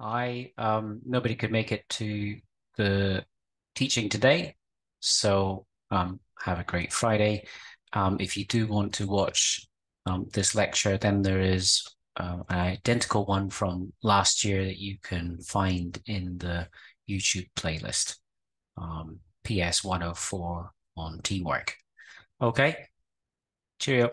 I um, nobody could make it to the teaching today, so um, have a great Friday. Um, if you do want to watch um, this lecture, then there is uh, an identical one from last year that you can find in the YouTube playlist. Um, PS 104 on teamwork. Okay, cheerio.